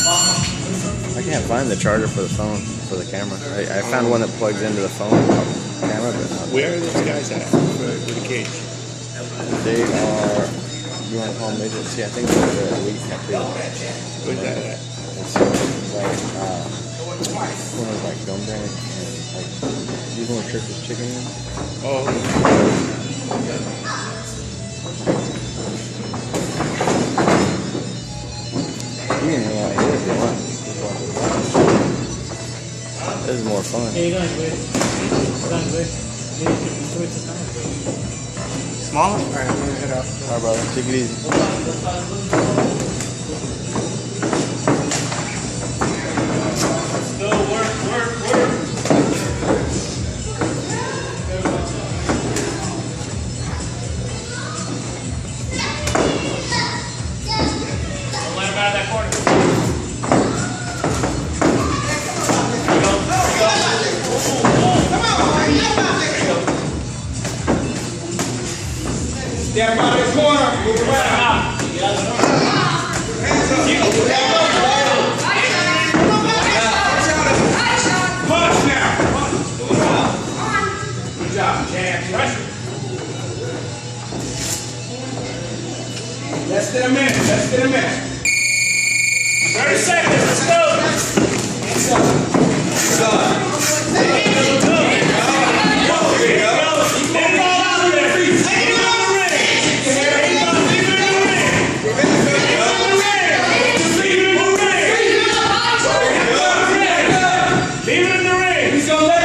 I can't find the charger for the phone for the camera. I, I found one that plugs into the phone camera, but not. Where are those guys at for, for the cage? They are. You want to call them major? See, I think they're the elite tattoo. Where's that at? It's like uh, one of like Gum Branch and like you know what Church's chicken is? Oh, You can hang out here if you want. This is more fun. Hey, you guys, wait. Smaller? All right, I'm gonna head out. All right, brother. Take it easy. Step out of the corner. Move around. Hands up. Punch now. Punch. Good job. Pressure. Less than a minute. Less than a minute. 30 seconds. Let's go. Hands up. Good Prisioneiro! É